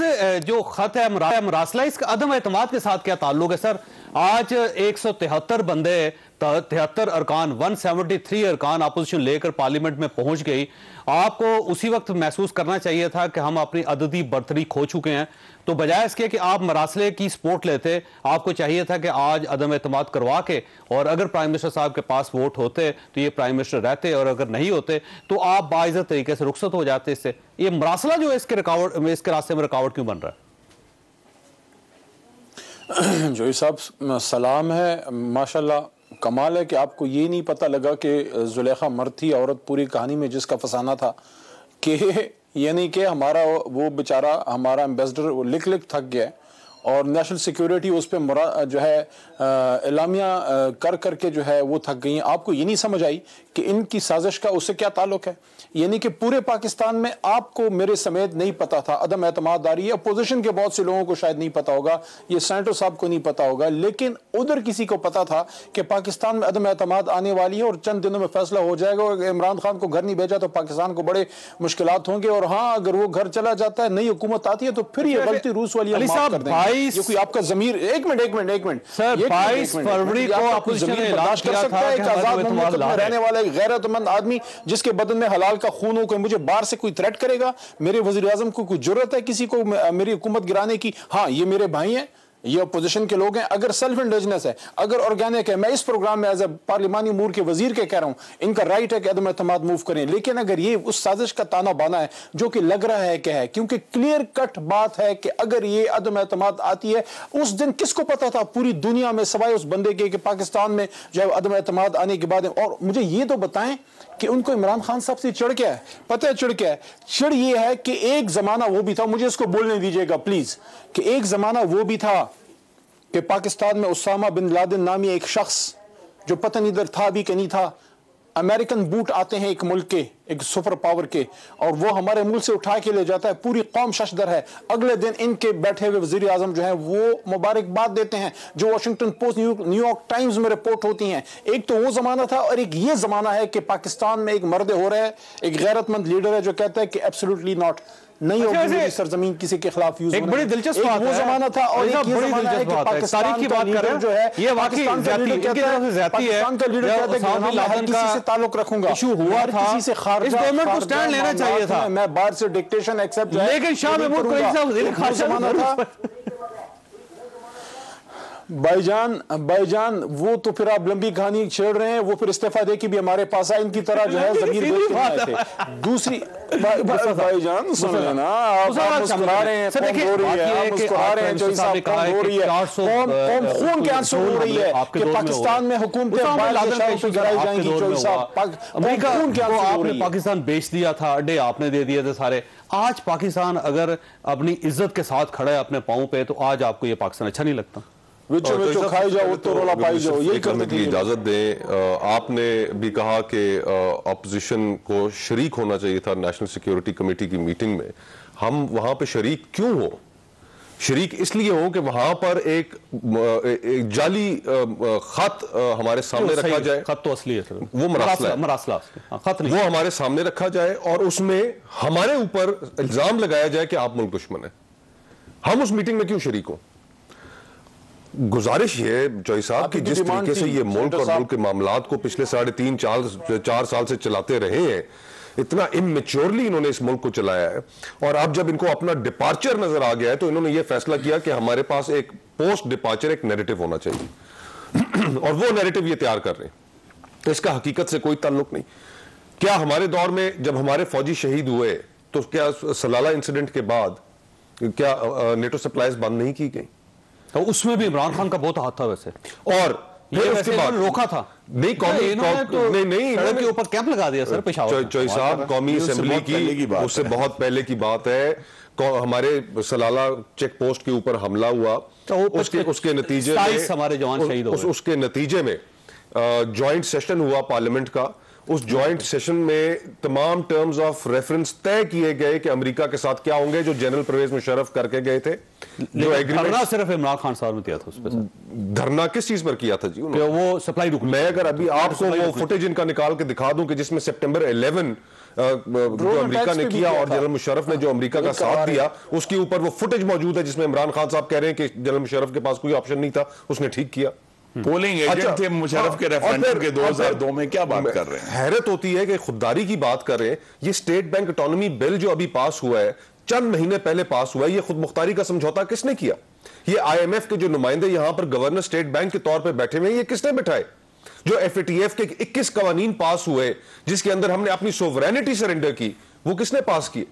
जो खत है मरासला, इसका अदम एतमाद के साथ क्या ताल्लुक है, सर? आज एक सौ तिहत्तर बंदे तिहत्तर अरकान 173 अरकान अपोजिशन लेकर पार्लियामेंट में पहुँच गई। आपको उसी वक्त महसूस करना चाहिए था कि हम अपनी अददी बर्तरी खो चुके हैं। तो बजाय इसके कि आप मरासले की सपोर्ट लेते, आपको चाहिए था कि आज अदम एतमाद करवा के और अगर प्राइम मिनिस्टर साहब के पास वोट होते तो ये प्राइम मिनिस्टर रहते और अगर नहीं होते तो आप बाइज्जत तरीके से रुखसत हो जाते इससे। ये मरासला जो है, इसके रुकावट इसके रास्ते में रुकावट क्यों बन रहा है? जोई साहब, सलाम है। माशाल्लाह, कमाल है कि आपको ये नहीं पता लगा कि जुलेखा मर्द थी औरत पूरी कहानी में जिसका फसाना था, कि यानी कि हमारा वो बेचारा, हमारा एम्बेसडर लिख लिख थक गया और नेशनल सिक्योरिटी उस पर मुरा जो है इलामिया कर करके जो है वो थक गई आपको ये नहीं समझ आई कि इनकी साजिश का उससे क्या ताल्लुक है? यानी कि पूरे पाकिस्तान में आपको मेरे समेत नहीं पता था। अदम आ रही है अपोजिशन के बहुत से लोगों को शायद नहीं पता होगा ये सेनेटर साहब को नहीं पता होगा लेकिन उधर किसी को पता था कि पाकिस्तान में अदम एतमाद आने वाली है और चंद दिनों में फैसला हो जाएगा और इमरान खान को घर नहीं भेजा तो पाकिस्तान को बड़े मुश्किल होंगे और हाँ अगर वो घर चला जाता है नई हुकूमत आती है तो फिर ये गलती रूस वाली हम अली माफ़ साहब, कर देंगे। 22 ये कोई आपका जमीर एक मिनट एक मिनट एक मिनट। सर, एक मिनट, 22 एक मिनट, एक फरवरी को आपका बर्दाश्त कर सकता है एक आज़ाद रहने वाला एक गैरतमंद आदमी जिसके बदन में हलाल का खून हो कोई मुझे बाहर से कोई थ्रेट करेगा? मेरे वज़ीर आज़म को कोई ज़रूरत है किसी को मेरी हुकूमत गिराने की? हाँ ये मेरे भाई हैं, ये अपोजिशन के लोग हैं। अगर सेल्फ इंडिजनेस है, अगर ऑर्गेनिक है, मैं इस प्रोग्राम में एज ए पार्लिमानी मूर के वज़ीर के कह रहा हूँ, इनका राइट है कि अदम एतमाद मूव करें। लेकिन अगर ये उस साजिश का ताना बाना है, जो कि लग रहा है कि है, क्योंकि क्लियर कट बात है कि अगर ये अदम एतमाद आती है, उस दिन किसको पता था पूरी दुनिया में, सवाए उस बंदे के कि पाकिस्तान में जो है अदम एतमाद आने के बाद और मुझे ये तो बताएँ कि उनको इमरान खान साहब से चढ़ क्या है। पता है चिड़ क्या है? चढ़ ये है कि एक जमाना वो भी था, मुझे इसको बोलने दीजिएगा प्लीज़ कि एक जमाना वो भी था कि पाकिस्तान में उसामा बिन लादिन नामी एक शख्स, जो पतन इधर था भी कि नहीं था अमेरिकन बूट आते हैं एक मुल्क के, एक सुपर पावर के, और वो हमारे मुल्क से उठा के ले जाता है। पूरी कौम शशदर है। अगले दिन इनके बैठे हुए वज़ीर आज़म जो है, वो मुबारकबाद देते हैं, जो वाशिंगटन पोस्ट न्यूयॉर्क टाइम्स में रिपोर्ट होती हैं। एक तो वो जमाना था और एक ये जमाना है कि पाकिस्तान में एक मर्द हो रहा है, एक गैरतमंद लीडर है जो कहता है कि एब्सोल्युटली नॉट नहीं अच्छा, होगी मेरी सरजमीन किसी के खिलाफ यूज़ एक बड़ी दिलचस्प बात वो जमाना था और एक बड़ी दिलचस्प बात है। तारीख की बात कर रहे हैं। जो है ये वाकई का ज्यादती, इनकी तरफ़ से ज्यादती है। पाकिस्तान का लीडर कहता है कि मैं किसी से ताल्लुक रखूँगा इशू हुआ था, किसी से खारजा इस गवर्नमेंट को स्टैंड लेना चाहिए था। मैं बाहर से डिक्टेशन एक्सेप्ट लेकिन शाह महमूद कुरैशी साहब वज़ीर खारजा जमाना था भाईजान भाईजान वो तो फिर आप लंबी कहानी छेड़ रहे हैं वो फिर इस्तीफा दे के भी हमारे पास आए इनकी तरह जो है बेच थे। दूसरी भाई- भाई- भाईजान सुन लेना आप मुस्कुरा रहे हैं कौन रो रही है है आप मुस्कुरा रहे हैं जो साहब हिसाब ने कहा कौन रो रही है। कौन कौन खून के आँसू रो रही है? कि पाकिस्तान में हुकूमतें गिराई जाएँगी जो खून के आँसू रो रही है? पाकिस्तान बेच दिया था अड्डे आपने दे दिए थे सारे। आज पाकिस्तान अगर अपनी इज़्ज़त के साथ खड़ा है अपने पाँव पे तो आज आपको ये पाकिस्तान अच्छा नहीं लगता विचो विचो तो खाई जाओ तो रोला पाई जाओ यही करने की इजाज़त दें। आपने भी कहा कि अपोजिशन को शरीक होना चाहिए था नेशनल सिक्योरिटी कमेटी की मीटिंग में। हम वहाँ पे शरीक क्यों हो? शरीक इसलिए हो कि वहाँ पर एक, एक जाली खत हमारे सामने रखा जाए। खत तो असली है वो मरासला है। मरासला। हाँ, खत नहीं वो हमारे सामने रखा जाए और उसमें हमारे ऊपर इल्ज़ाम लगाया जाए कि आप मुल्क दुश्मन है। हम उस मीटिंग में क्यों शरीक हो? गुजारिश ये जॉय साहब कि जिस तरीके से ये मुल्क और मुल्क के मामला को पिछले साढ़े तीन चार चार साल से चलाते रहे हैं इतना इमेच्योरली इन्होंने इस मुल्क को चलाया है। और अब जब इनको अपना डिपार्चर नज़र आ गया है तो इन्होंने ये फैसला किया कि हमारे पास एक पोस्ट डिपार्चर एक नैरेटिव होना चाहिए। और वो नेरेटिव ये तैयार कर रहे हैं। तो इसका हकीकत से कोई ताल्लुक नहीं। क्या हमारे दौर में जब हमारे फौजी शहीद हुए तो क्या सलाला इंसिडेंट के बाद क्या नेटो सप्लाईज बंद नहीं की गई? तो उसमें भी इमरान खान का बहुत हाथ था वैसे। और ये वैसे उसके बाद रोका था। नहीं कौमी कौ- नहीं नहीं सड़क के ऊपर कैंप लगा दिया सर पेशावर चौई साहब कौमी उससे असेंबली बहुत पहले की उससे है। बहुत पहले की बात है। हमारे सलाला चेक पोस्ट के ऊपर हमला हुआ। तो उसके उसके नतीजे सताईस हमारे जवान शहीद हो उस, उसके नतीजे में जॉइंट सेशन हुआ पार्लियामेंट का। उस जॉइंट सेशन में तमाम टर्म्स ऑफ़ रेफरेंस तय किए गए कि अमेरिका के साथ क्या होंगे जो जनरल परवेज मुशर्रफ करके गए थे जो धरना सिर्फ़ इमरान खान साहब ने दिया था उस पे सर। धरना किस चीज़ पर किया था जी उन्होंने? कि वो सप्लाई रुक मैं अगर अभी आपको वो फुटेज इनका निकाल के दिखा दूँ कि जिसमें सितंबर 11 जो अमेरिका ने किया किया और जनरल मुशरफ ने जो अमेरिका का साथ दिया उसके ऊपर वो फुटेज मौजूद है जिसमें इमरान खान साहब कह रहे हैं कि जनरल मुशरफ के पास कोई ऑप्शन नहीं था उसने ठीक किया पोलिंग एजेंट अच्छा, थे मुशर्रफ के हाँ, रेफरेंडम के 2002 में क्या बात कर रहे हैं? हैरत होती है कि खुददारी की बात कर रहे हैं। ये स्टेट बैंक ऑटोनॉमी बिल जो अभी पास हुआ है चंद महीने पहले पास हुआ है ये खुद मुख्तारी का समझौता किसने किया? ये आईएमएफ के जो नुमाइंदे यहाँ पर गवर्नर स्टेट बैंक के तौर पर बैठे हुए हैं ये किसने बिठाए? जो एफ़ के 21 कवानीन पास हुए जिसके अंदर हमने अपनी सोवरेनिटी सरेंडर की वो किसने पास किए?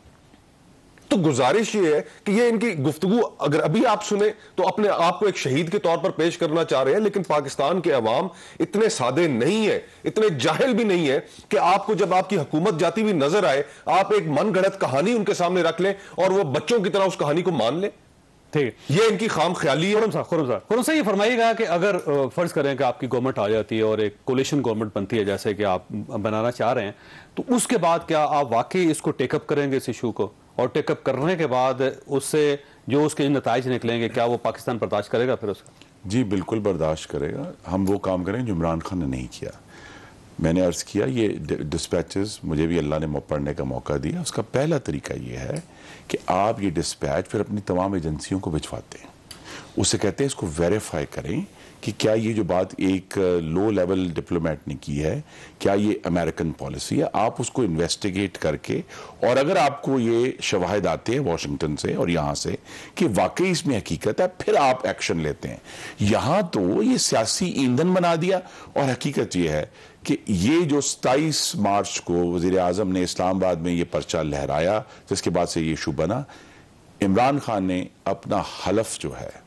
तो गुजारिश ये है कि ये इनकी गुफ्तगु अगर अभी आप सुने तो अपने आप को एक शहीद के तौर पर पेश करना चाह रहे हैं लेकिन पाकिस्तान के अवाम इतने सादे नहीं है इतने जाहिल भी नहीं है कि आपको जब आपकी हुकूमत जाती हुई नज़र आए आप एक मन गढ़त कहानी उनके सामने रख लें और वह बच्चों की तरह उस कहानी को मान लें। ठीक। ये इनकी खाम ख्याली है। साहब खुरम साहब। खुरम साहब ये फरमाइएगा कि अगर फ़र्ज़ करें कि आपकी गवर्नमेंट आ जाती है और एक कोलिशन गवर्नमेंट बनती है जैसे कि आप बनाना चाह रहे हैं तो उसके बाद क्या आप वाकई इसको टेकअप करेंगे इस इशू को? और टेकअप करने के बाद उससे जो उसके नतज निकलेंगे, क्या वो पाकिस्तान बर्दाश्त करेगा फिर उसका? जी, बिल्कुल बर्दाश्त करेगा। हम वो काम करें जो इमरान खान ने नहीं किया। मैंने अर्ज़ किया, ये डिस्पैचेस मुझे भी अल्लाह ने पढ़ने का मौका दिया। उसका पहला तरीका ये है कि आप ये डिस्पैच फिर अपनी तमाम एजेंसियों को भिजवाते हैं उसे कहते हैं, इसको वेरीफाई करें कि क्या ये जो बात एक लो लेवल डिप्लोमेट ने की है, क्या ये अमेरिकन पॉलिसी है? आप उसको इन्वेस्टिगेट करके, और अगर आपको ये शवाहद आते हैं वॉशिंगटन से और यहाँ से कि वाकई इसमें हकीकत है, फिर आप एक्शन लेते हैं। यहाँ तो ये सियासी ईंधन बना दिया, और हकीकत ये है कि ये जो 27 मार्च को वज़ीर आज़म ने इस्लामाबाद में ये पर्चा लहराया, जिसके बाद से ये इशू बना, इमरान खान ने अपना हलफ जो है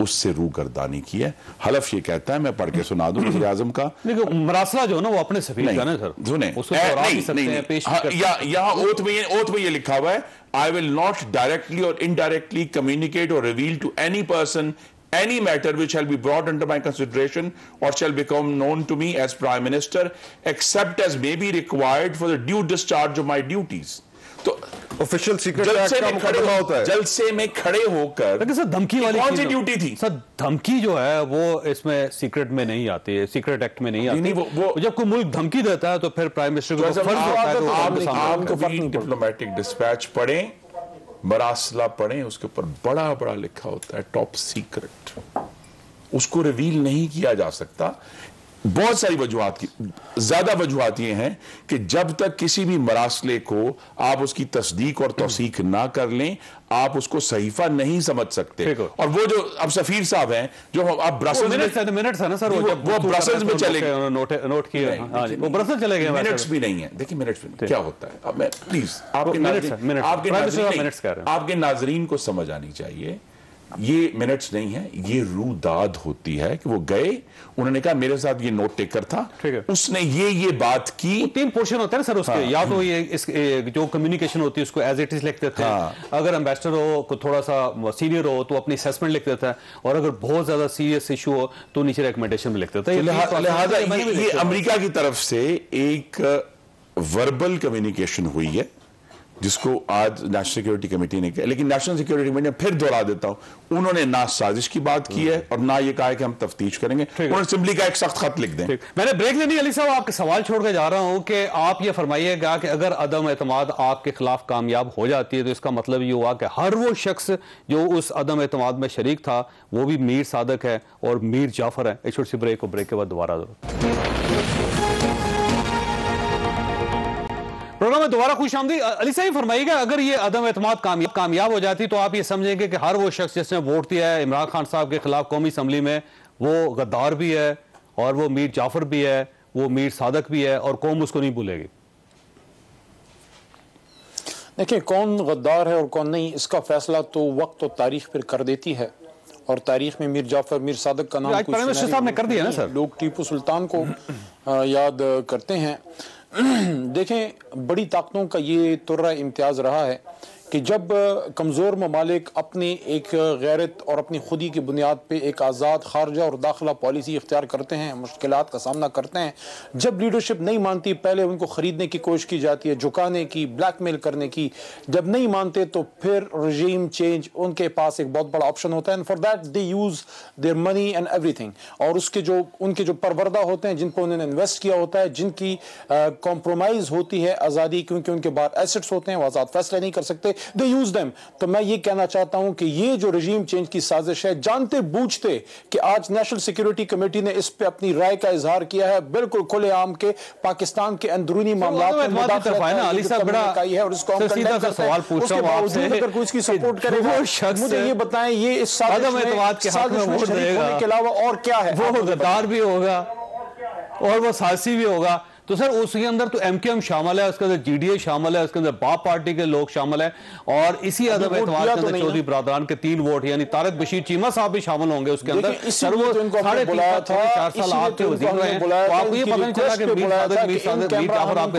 उससे रूगर्दानी की है। हलफ ये कहता है मैं पढ़ के सुना दूँ वज़ीर आज़म का। मरासला जो है ना वो अपने सफीर का ना सर सुने। नहीं, नहीं, नहीं, हैं। यहाँ ओथ में ओथ में ये लिखा हुआ है आई विल नॉट डायरेक्टली और इनडायरेक्टली कम्युनिकेट और reveal to any person any matter which shall be brought under my consideration or shall become known to me as prime minister except as may be required for the due discharge of my duties. तो ऑफिशियल सीक्रेट जलसे एक्ट का में खड़े मुकदमा होता है। जलसे में खड़े होकर लेकिन सर धमकी वाली कौन सी ड्यूटी थी? सर धमकी जो है वो इसमें सीक्रेट में नहीं आती है। सीक्रेट एक्ट में नहीं आती। नहीं, वो- वो- जब कोई मुल्क धमकी देता है तो फिर प्राइम मिनिस्टर को फ़र्ज़ होता है तो आप- आप को फ़र्क कभी नहीं पड़ता। डिप्लोमेटिक डिस्पैच पढ़े मरासला पढ़े उसके ऊपर बड़ा बड़ा लिखा होता है टॉप सीक्रेट उसको रिवील नहीं किया जा सकता। बहुत सारी वजूहत की ज़्यादा वजूहत ये हैं कि जब तक किसी भी मरासले को आप उसकी तस्दीक और तोसीक ना कर लें आप उसको सहीफा नहीं समझ सकते। और वो जो अब सफीर साहब हैं जो आप ब्रसल्स में मिनट्स है ना सर वो- जब वो गुफ्तगू ब्रसल्स कर रहे में चले गए। नोट नोट किए हाँ। वो ब्रसल चले गए मिनट्स भी नहीं है। देखिए मिनट्स भी क्या होता है? अब मैं प्लीज़ आपके है, हैं। आपके नाजरीन को समझ आनी चाहिए ये मिनट्स नहीं है ये रूदाद होती है कि वो गए उन्होंने कहा मेरे साथ ये नोट टेकर था। उसने ये ये बात की। तीन पोर्शन होते हैं ना सर उसके। हाँ, या तो ये इस जो कम्युनिकेशन होती है उसको एज इट इज़ लिख देते हैं। अगर एम्बेसडर हो को थोड़ा सा सीनियर हो तो अपनी असेसमेंट लिख देता है। और अगर बहुत ज़्यादा सीरियस इशू हो तो नीचे रिकमेंडेशन में लिख देता है। तो लिहाजा ये। अमेरिका की तरफ़ से एक वर्बल कम्युनिकेशन हुई है। जिसको आज नेशनल सिक्योरिटी कमेटी ने किया। लेकिन नेशनल सिक्योरिटी कमेटी में फिर दोहरा देता हूँ। उन्होंने ना साजिश की बात की है और ना ये कहा है कि हम तफ्तीश करेंगे। उन्होंने सिंपली का एक सख्त खत लिख दें। मैंने ब्रेक लेनी अली साहब आपके सवाल छोड़ के जा रहा हूँ कि आप ये फरमाइएगा कि अगर अदम एतमाद आपके खिलाफ कामयाब हो जाती है तो इसका मतलब ये हुआ कि हर वो शख्स जो उस अदम एतमाद में शरीक था वो भी मीर सादक है और मीर जाफ़र है। एक छोटी सी ब्रेक को ब्रेक के बाद दोबारा ज़रूर। प्रोग्राम में दोबारा खुश आमदी अली साहब फरमाइएगा अगर ये अदम एतमाद कामयाब कामयाब हो जाती तो आप ये समझेंगे कि हर वो शख्स जिसने वोट दिया है इमरान खान साहब के खिलाफ कौमी असम्बली में वो गद्दार भी है और वो मीर जाफ़र भी है वो मीर सादक भी है और कौम उसको नहीं भूलेगी। देखिए कौन गद्दार है और कौन नहीं इसका फैसला तो वक्त और तारीख पर कर देती है। और तारीख में मीर जाफ़र मीर सादक का नाम प्राइम मिनिस्टर साहब ने कर दिया ना सर। लोग टीपू सुल्तान को याद करते हैं। देखें बड़ी ताकतों का ये तुर्रा इम्तियाज़ रहा है। कि जब कमज़ोर ममालिक अपनी एक गैरत और अपनी खुदी की बुनियाद पर एक आज़ाद खारजा और दाखिला पॉलिसी इख्तियार करते हैं मुश्किल का सामना करते हैं, जब लीडरशिप नहीं मानती, पहले उनको ख़रीदने की कोशिश की जाती है, झुकाने की ब्लैक मेल करने की, जब नहीं मानते तो फिर रजीम चेंज उनके पास एक बहुत बड़ा ऑप्शन होता है and for that they use their money and everything और उसके जो, उनके जो परवरदा होते हैं जिन पर उन्होंने इन्वेस्ट किया होता है, जिनकी कॉम्प्रोमाइज़ होती है आज़ादी, क्योंकि उनके बाहर एसेट्स होते हैं, वो आज़ाद फैसले नहीं कर सकते दे यूज़ देम तो मैं ये कहना चाहता हूँ कि ये जो रजीम चेंज की साजिश है जानते बूझते कि आज नेशनल सिक्योरिटी कमेटी ने इस पे अपनी राय का इजहार किया है बिल्कुल खुलेआम के पाकिस्तान के अंदरूनी मामला तो करेगा शख्स मुझे ये बताएँ ये इस के अलावा और क्या है? वो गद्दार भी होगा और वो सासी भी होगा। तो सर उसके अंदर तो एमकेएम शामिल है उसके अंदर जीडीए शामिल है उसके अंदर बाप पार्टी के लोग शामिल है और इसी अदब एतवार के तो अंदर चौधरी बरादरान के तीन वोट यानी तारक बशीर चीमा साहब भी शामिल होंगे उसके अंदर। सर वो साढ़े तीन साल था, चार साल आपके वज़ीर रहे हैं। तो आपको ये पता नहीं चला कि मीर आपके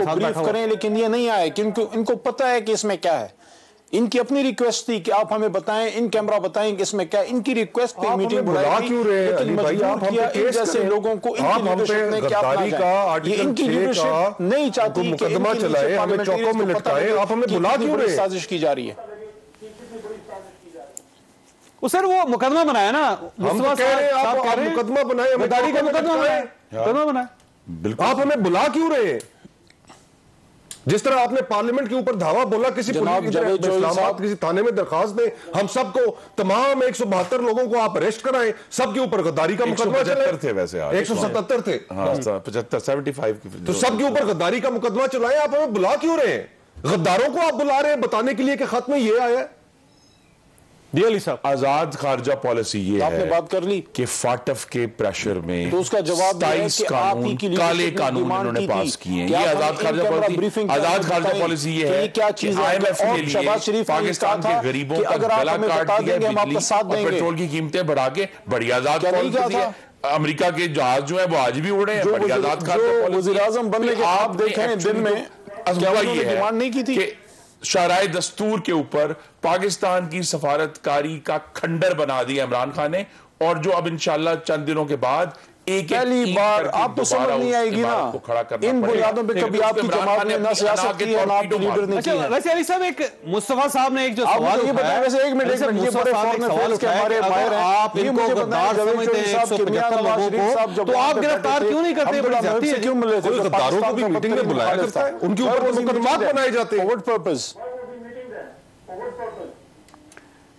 साथ बैठा करें लेकिन ये नहीं आए क्योंकि इनको पता है कि इसमें क्या है। इनकी अपनी रिक्वेस्ट थी कि आप हमें बताएँ इन कैमरा बताएँ कि इसमें क्या इनकी रिक्वेस्ट पे मीटिंग बुला क्यों रहे हैं, लेकिन अली भाई? आप हम पे केस जैसे लोगों को इनकी आप हम पे ने क्या गद्दारी का आर्टिकल इनकी छह leadership का नहीं चाहती कि मुकदमा चलाए, हमें चौकों में लटकाए, आप हमें बुला क्यों रहे? साजिश की जा रही है वो सर वो मुकदमा बनाया ना हम तो कह रहे हैं आप मुकदमा बनाए गद्दारी का मुकदमा। बनाया मुकदमा बनाया बिल्कुल आप हमें बुला क्यों रहे हैं जिस तरह आपने पार्लियामेंट के ऊपर धावा बोला किसी इस्लामाबाद किसी थाने में दरखास्त दें हम सबको तमाम एक सौ बहत्तर लोगों को आप अरेस्ट कराएँ सबके ऊपर गद्दारी का मुकदमा चलाए। थे वैसे एक सौ सतहत्तर थे। हाँ पचहत्तर सेवेंटी फाइव की तो सबके ऊपर गद्दारी का मुकदमा चलाएँ आप हमें बुला क्यों रहे हैं? गद्दारों को आप बुला रहे हैं बताने के लिए कि खत में ये आया है। अली साहब आज़ाद खारजा पॉलिसी ये आपने है बात कर ली। कि फाटफ के प्रेशर में तो उसका जवाब ये 27 कि आप कानून काले कानून की पास किए हैं। ये आज़ाद खारजा पॉलिसी आज़ाद खारजा पॉलिसी ये है क्या चीज़ है। और के लिए शरीफ पाकिस्तान के गरीबों कि गला काट दिया बिजली और पेट्रोल की कीमतें बढ़ा के बड़ी आज़ाद पॉलिसी है। अमेरिका के जहाज़ जो है वो आज भी उड़े हैं बड़ी आज़ाद खारजा पॉलिसी। वज़ीर बनने के आप देखें दिन में, तो क्या उन्होंने डिमांड नहीं की थी? शराय दस्तूर के ऊपर पाकिस्तान की सफारतकारी का खंडर बना दिया इमरान खान ने। और जो अब इंशाल्लाह चंद दिनों के बाद एक पहली एक बार करके आपको समझ नहीं आएगी ना। इन बुनियादों पे कभी आपकी जमात ने ना सियासत की और ना आपके लीडर ने की वैसे अली साहब एक मुस्तफ़ा साहब ने एक जो सवाल ये बताएँ, वैसे एक मिनट, एक मिनट, ये बड़े foreign सवाल के हमारे कि माहिर हैं। आप इनको गद्दार समझते हैं साहब 175 लोगों को तो आप गिरफ़्तार क्यों नहीं करते? अब्दुल्ला बड़ी जाती है। क्यों मिले? थे कोई तो गद्दारों को भी मीटिंग में बुलाया करता है। उनके ऊपर तो मुकदमात बनाए जाते हैं। What purpose?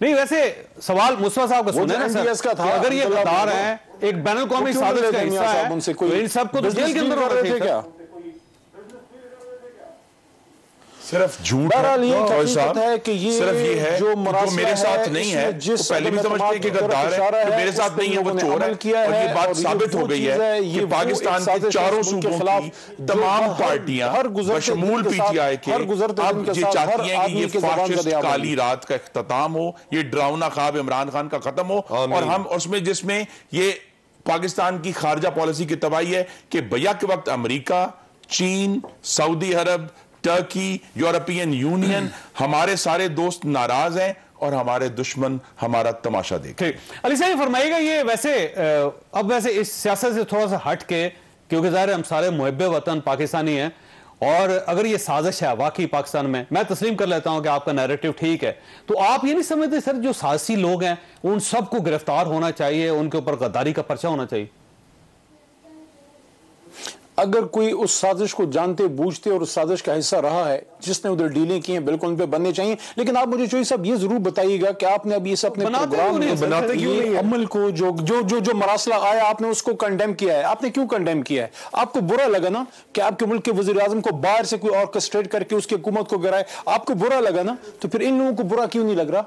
नहीं वैसे सवाल मुस्वा साहब का सुन सुने हैं ना सर का था, अगर ये बता गद्दार हैं एक बैनल कॉमिक साजिश का हिस्सा है तो इन सबको तो जेल के अंदर रहे थे क्या सर। सिर्फ़ झूठ है। है कि ये सिर्फ़ ये है जो जो मेरे साथ है, नहीं है जिस वो पहले भी समझते हैं कि गद्दार है तो मेरे साथ नहीं है वो चोर है। और ये बात साबित हो गई है कि पाकिस्तान के चारों के सूबों खिलाफ की तमाम पार्टियाँ हर बशमूल पीटीआई के अब ये चाहती हैं कि ये फाशिस्ट काली रात का इख्तिताम हो ये डरावना ख्वाब इमरान खान का खत्म हो और हम उसमें जिसमें ये पाकिस्तान की खारजा पॉलिसी की तबाही है कि भैया के वक्त अमरीका चीन सऊदी अरब टर्की यूरोपियन यूनियन हमारे सारे दोस्त नाराज़ हैं और हमारे दुश्मन हमारा तमाशा देख अली साहब फरमाइएगा, ये वैसे अब वैसे इस सियासत से थोड़ा सा हट के, क्योंकि ज़ाहिर हम सारे मुहब वतन पाकिस्तानी हैं, और अगर ये साजिश है वाकई पाकिस्तान में, मैं तस्लीम कर लेता हूँ कि आपका नैरेटिव ठीक है। तो आप ये नहीं समझते, सर, जो साजिशी लोग हैं, उन सबको गिरफ़्तार होना चाहिए, उनके ऊपर गद्दारी का पर्चा होना चाहिए। अगर कोई उस साजिश को जानते बूझते और उस साजिश का हिस्सा रहा है जिसने उधर डीलिंग की हैं बिल्कुल उन पर बनने चाहिए। लेकिन आप मुझे चोई साहब ये ज़रूर बताइएगा कि आपने अभी इस अपने प्रोग्राम में बनाते क्यों नहीं हैं? अमल को जो जो जो जो मरासला आया आपने उसको कंडेम किया है। आपने क्यों कंडेम किया है? आपको बुरा लगा ना कि आपके मुल्क के वजी अजम को बाहर से कोई ऑर्केस्ट्रेट करके उसकी हुकूमत को गिराए? आपको बुरा लगा ना? तो फिर इन लोगों को बुरा क्यों नहीं लग रहा?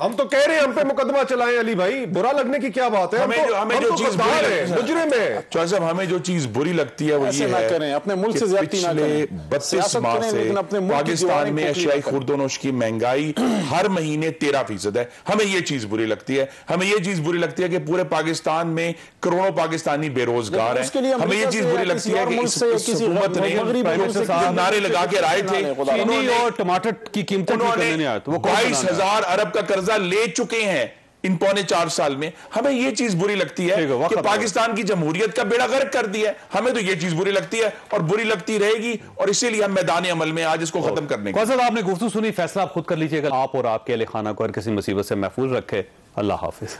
हम तो कह रहे हैं हम पे मुकदमा चलाएँ अली भाई। बुरा लगने की क्या बात है? हम हमें तो- जो हमें हम जो तो चीज़ बुरी हैं, लगती है। मुजरिम है चौहान साहब हमें जो चीज़ बुरी लगती है वो ये है करें, अपने मुल्क से ज्यादती ना करें। बत्तीस माह से अपने पाकिस्तान में एशियाई खुर्दोनोश की महँगाई हर महीने तेरह फ़ीसद है। हमें ये चीज़ बुरी लगती है। हमें ये चीज़ बुरी लगती है कि पूरे पाकिस्तान में करोड़ों पाकिस्तानी बेरोजगार हैं। हमें ये चीज़ बुरी लगती है कि नारे लगा के आए थे। और टमाटर की कीमतें तो बाईस हज़ार अरब का कर्जा ले चुके हैं इन पौने चार साल में। हमें यह चीज़ बुरी लगती है कि पाकिस्तान की जमहूरियत का बेड़ा गर्क कर दिया है। हमें तो यह चीज़ बुरी लगती है और बुरी लगती रहेगी और इसीलिए हम मैदान अमल में आज इसको खत्म करने साहब आपने गुफ्तु सुनी? फैसला आप खुद कर लीजिएगा। आप और आपके अली खाना को हर किसी मुसीबत से महफूज रखे। अल्लाह हाफिज।